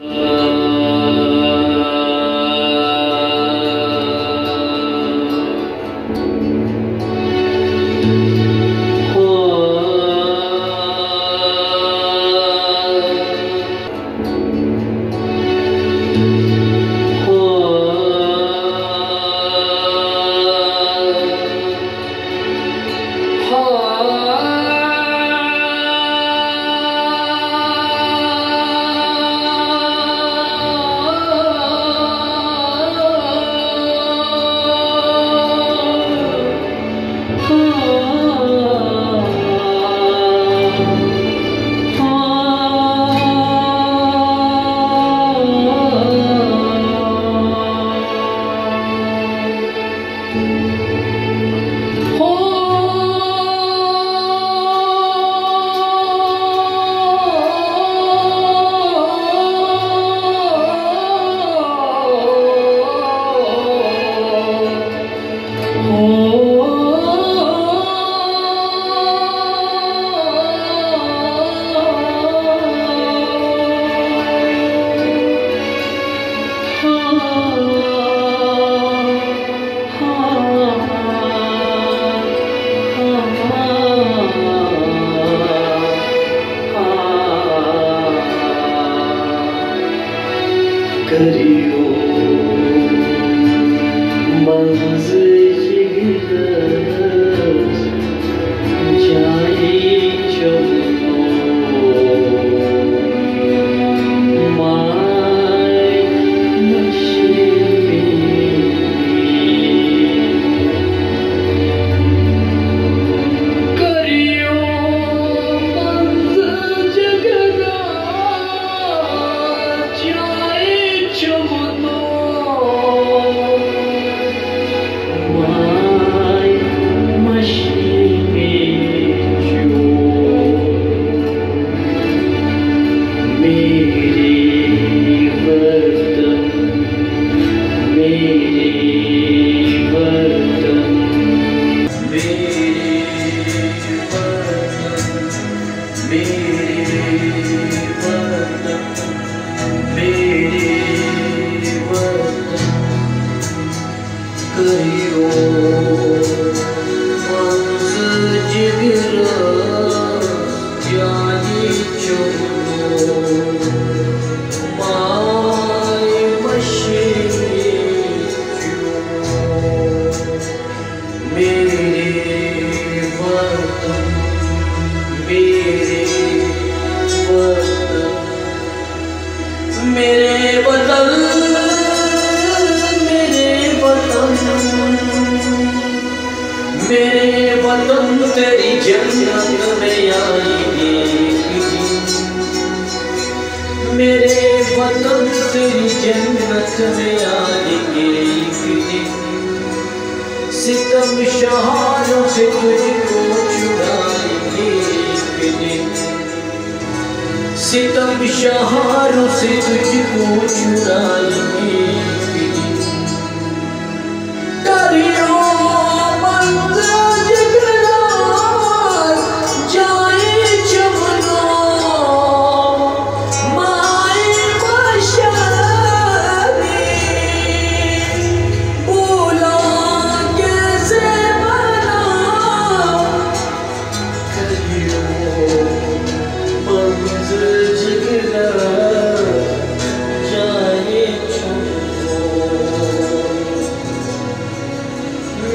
Yeah. करियो me. तेरी जन्नत में आएँगे एक सितम शहारों से तुझको छुड़ाएँगे एक दिन सितम शहारों से तुझको छुड़ाएँगे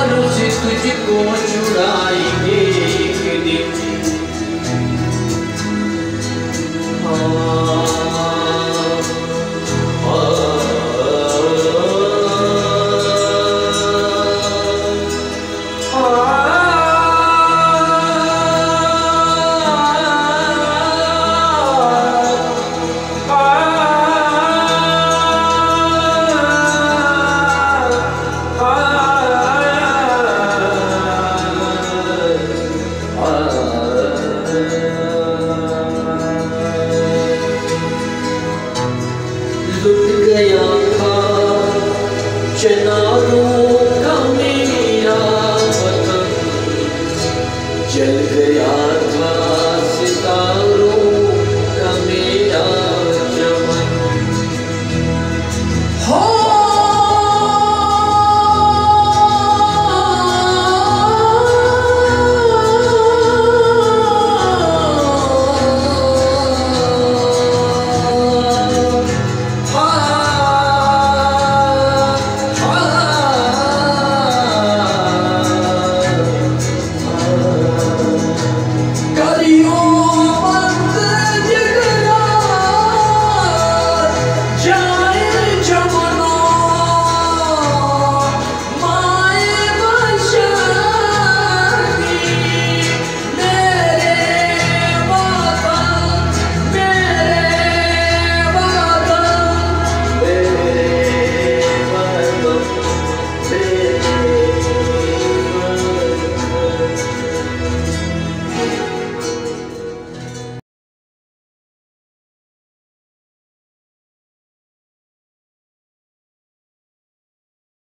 Arus iskuti koşura indi